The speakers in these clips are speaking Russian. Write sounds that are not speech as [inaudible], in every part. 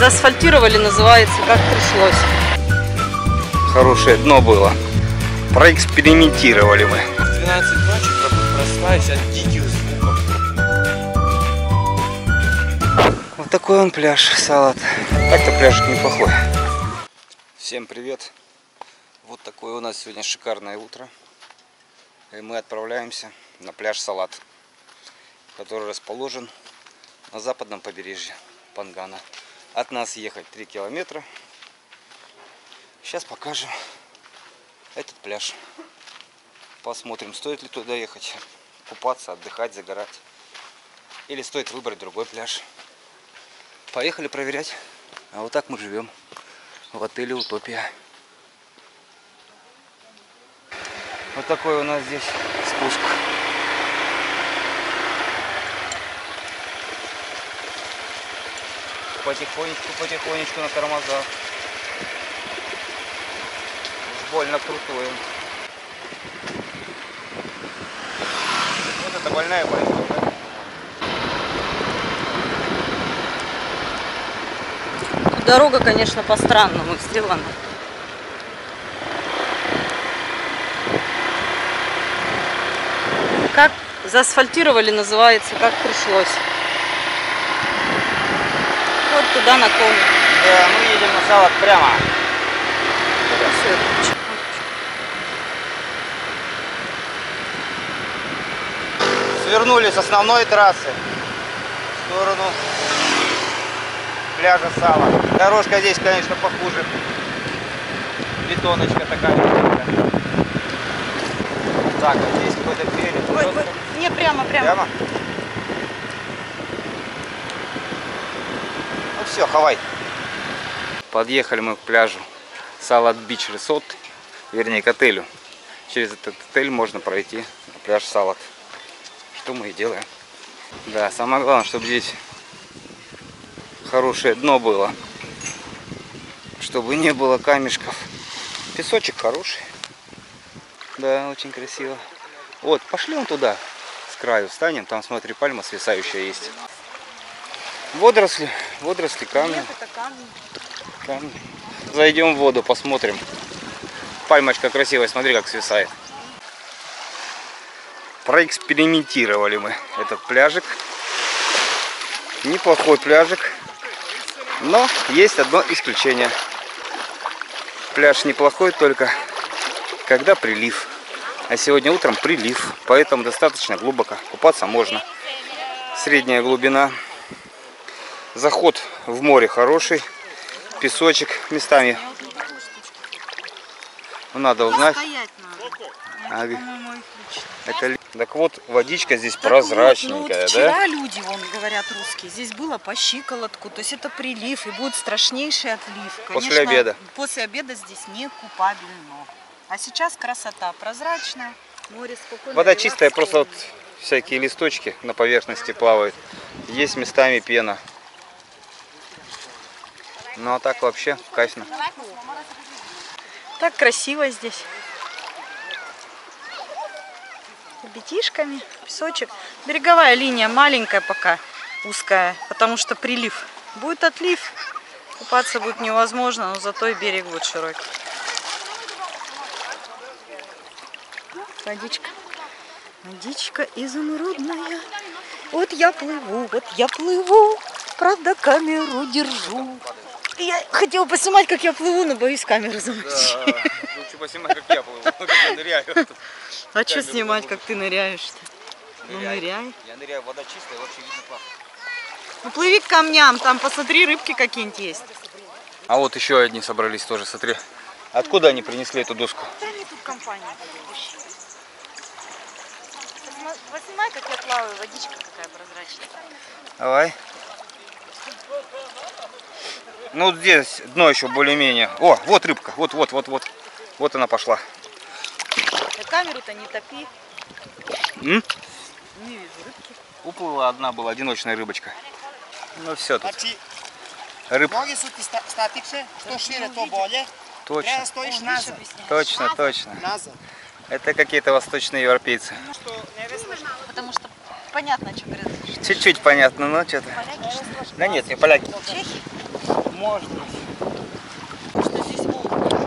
заасфальтировали, называется, как пришлось. Хорошее дно было. Проэкспериментировали мы. В 12 ночи просыпаюсь от диких звуков. Вот такой он пляж, салат. Так-то пляжик неплохой. Всем привет. Вот такое у нас сегодня шикарное утро. И мы отправляемся на пляж Салат, который расположен на западном побережье Пангана. От нас ехать 3 километра. Сейчас покажем этот пляж. Посмотрим, стоит ли туда ехать, купаться, отдыхать, загорать. Или стоит выбрать другой пляж. Поехали проверять. А вот так мы живем в отеле Утопия. Вот такой у нас здесь спуск. Потихонечку, потихонечку на тормозах. Уж больно крутой он. Вот это больная да? Дорога, конечно, по-странному сделана. Как заасфальтировали, называется, как пришлось. Туда на ком. Да, мы едем на салат прямо. Свернули с основной трассы в сторону пляжа Сала. Дорожка здесь, конечно, похуже. Бетоночка такая. Так, вот здесь какой-то берег. Ой, ой, не, прямо, прямо. Прямо? Все, хавай. Подъехали мы к пляжу Салат Бич Resort, вернее к отелю. Через этот отель можно пройти на пляж Салат. Что мы и делаем. Да, самое главное, чтобы здесь хорошее дно было. Чтобы не было камешков. Песочек хороший. Да, очень красиво. Вот, пошли он туда, с краю встанем. Там, смотри, пальма свисающая есть. Водоросли, водоросли, камни. Нет, это камни. камни. Зайдем в воду, посмотрим. Пальмочка красивая, смотри, как свисает. Проэкспериментировали мы этот пляжик. Неплохой пляжик. Но есть одно исключение. Пляж неплохой только когда прилив. А сегодня утром прилив, поэтому достаточно глубоко. Купаться можно. Средняя глубина. Заход в море хороший. Песочек местами. Надо узнать. Стоять надо. А, Это, Так вот, водичка здесь Так вот, прозрачненькая, ну вот да? вчера люди, вон, говорят русские, здесь было по щиколотку, то есть это прилив, и будет страшнейший отлив. После Конечно, обеда. После обеда здесь не купабельно. А сейчас красота прозрачная, море спокойно. Вода чистая, просто вот всякие листочки на поверхности плавают. Есть местами пена. Ну а так вообще кайфно. Так красиво здесь. Ребятишками, песочек. Береговая линия маленькая пока, узкая, потому что прилив. Будет отлив, купаться будет невозможно, но зато и берег будет широкий. Водичка. Водичка изумрудная. Вот я плыву, вот я плыву, правда камеру держу. Я хотела поснимать, как я плыву, но боюсь камеру замочить. лучше поснимай, как я плыву, [laughs] как я ныряю. А что снимать, как ты ныряешь-то? Ну ныряй. Я ныряю, вода чистая, вообще видно классно. Ну плыви к камням, там посмотри, рыбки какие-нибудь есть. А вот еще одни собрались тоже, смотри. Откуда они принесли эту доску? Да они тут компания. Поснимай, как я плаваю, водичка какая прозрачная. Давай. Ну вот здесь дно еще более-менее. О, вот рыбка, вот, вот, вот, вот. Вот она пошла. Да камеру-то не топи. М? Не вижу рыбки. Уплыла одна была, одиночная рыбочка. Ну все тут. Значи, Рыб. ноги са ти ста- статични, що шире, то более. Точно, Трябва да стоиш Видишь, назад. точно, точно. Назад. Это какие-то восточные европейцы. Веснеш. Потому что понятно, о чем говорят. Чуть-чуть понятно, но что-то. Да нет, не поляки. Чехи? Может.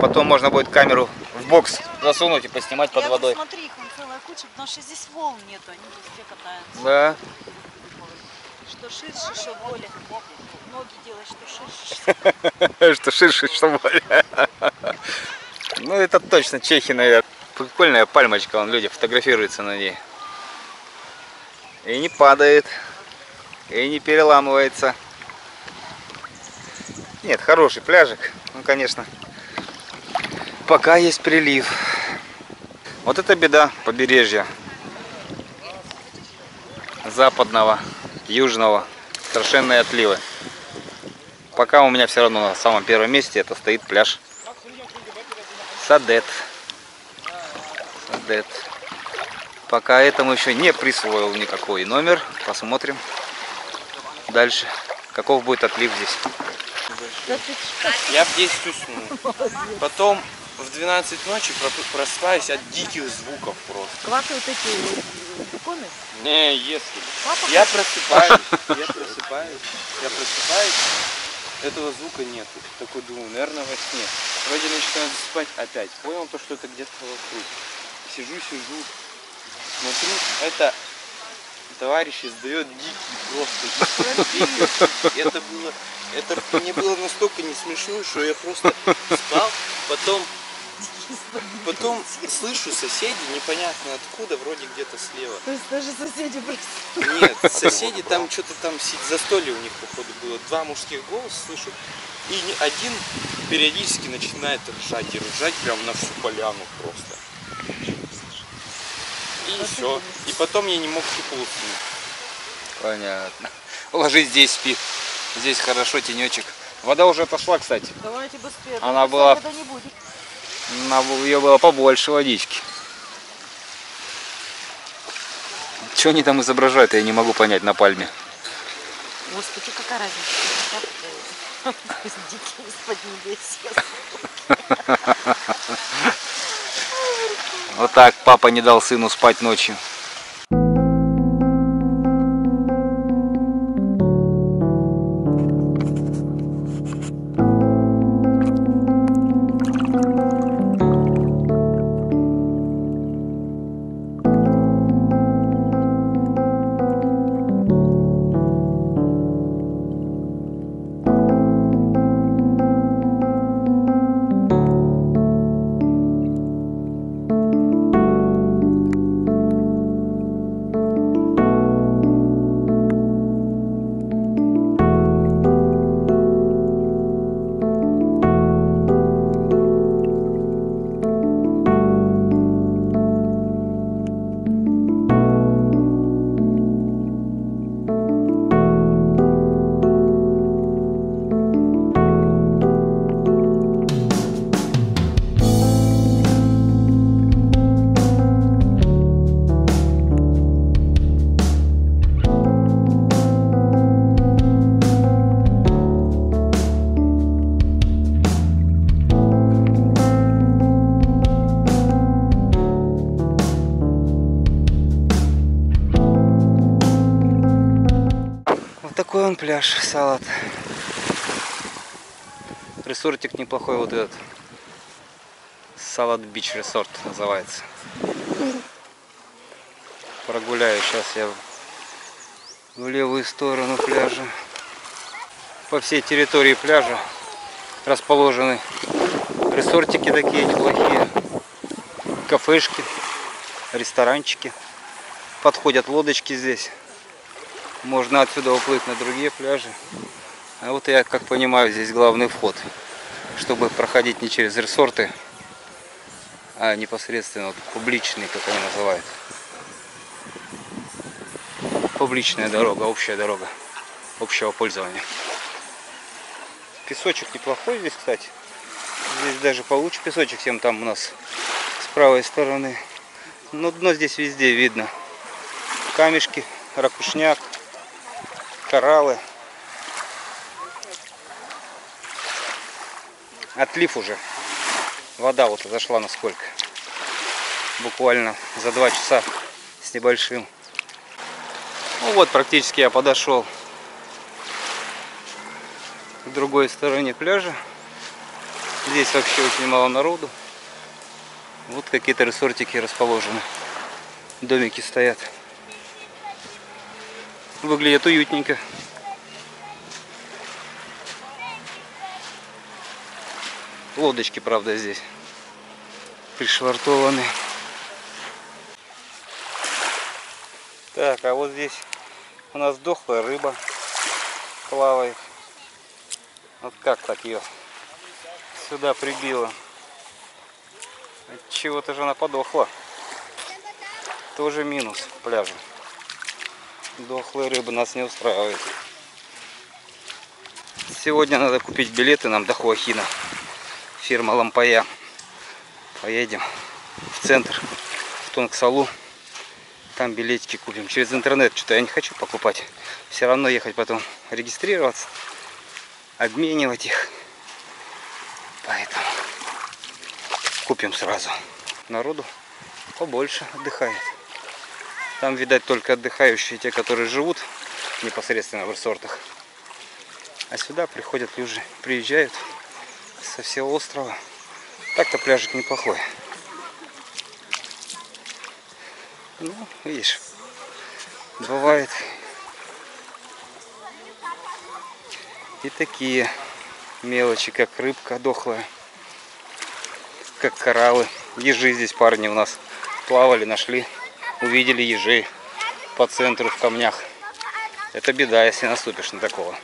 Потом можно будет камеру в бокс засунуть и поснимать под Я водой. вот смотри, их вон целая куча, потому что здесь волн нету, они везде катаются. Да. Что ширше, что более. Ноги делай, что [laughs] ширше. Что ширше, что более. Ну это точно чехи, наверное. Прикольная пальмочка, вон люди фотографируются на ней. И не падает. И не переламывается. Нет, хороший пляжик. Ну, конечно. Пока есть прилив. Вот это беда побережья. Западного, южного. Совершенные отливы. Пока у меня все равно на самом первом месте это стоит пляж Садет. Садет. Пока этому еще не присвоил никакой номер. Посмотрим дальше, каков будет отлив здесь. Я в 10 уснул. Потом в 12 ночи просыпаюсь от диких звуков просто. Квакают эти иконы. Не, если. Папа Я просыпаюсь, я просыпаюсь, я просыпаюсь, этого звука нету. Такой думаю, наверное, во сне. Вроде начинаю засыпать опять. Понял то, что это где-то вокруг. Сижу, сижу, смотрю, это товарищ издает дикий просто. Это было, это мне было настолько не смешно, что я просто спал, потом Потом слышу соседи, непонятно откуда, вроде где-то слева. То есть даже соседи просто... Нет, соседи там что-то там сидят, застолье у них походу было. Два мужских голоса слышу. И один периодически начинает ржать и ржать прям на всю поляну просто. И все. И потом я не мог тупо уснуть. Понятно. Ложись здесь, спи. Здесь хорошо, тенечек. Вода уже отошла, кстати. Давайте быстрее. Она была- будет. Ее было побольше водички. Что они там изображают, я не могу понять на пальме. Господи, какая разница? [laughs] Дикие из-под небес. [laughs] Папа не дал сыну спать ночью. Пляж, салат. Ресортик неплохой вот этот. Салат Бич Ресорт называется. Прогуляю сейчас я в левую сторону пляжа. По всей территории пляжа расположены ресортики такие неплохие. Кафешки, ресторанчики. Подходят лодочки здесь. Можно отсюда уплыть на другие пляжи. А вот я, как понимаю, здесь главный вход, чтобы проходить не через ресорты, а непосредственно вот публичный, как они называют. Публичная дорога, общая дорога, общего пользования. Песочек неплохой здесь, кстати. Здесь даже получше песочек, чем там у нас с правой стороны. Но дно здесь везде видно. Камешки, ракушняк, кораллы. Отлив уже. Вода вот зашла насколько. Буквально за два часа с небольшим. Ну вот, практически я подошел. к другой стороне пляжа. Здесь вообще очень мало народу. Вот какие-то ресортики расположены. Домики стоят. Выглядит уютненько. Лодочки, правда, здесь пришвартованы. Так, а вот здесь у нас дохлая рыба плавает. Вот как так ее сюда прибило? Чего-то же она подохла. Тоже минус пляжа. Дохлая рыба нас не устраивает. Сегодня надо купить билеты нам до Хуахина. Фирма Лампая. Поедем в центр, в Тонгсалу. Там билетики купим. Через интернет что-то я не хочу покупать. Все равно ехать потом регистрироваться, обменивать их. Поэтому купим сразу. Народу побольше отдыхает. Там, видать, только отдыхающие, те, которые живут непосредственно в ресортах. А сюда приходят люди, приезжают со всего острова. Так-то пляжик неплохой. Ну, видишь, бывает и такие мелочи, как рыбка дохлая, как кораллы. Ежи здесь парни у нас плавали, нашли, увидели ежей по центру в камнях. Это беда, если наступишь на такого.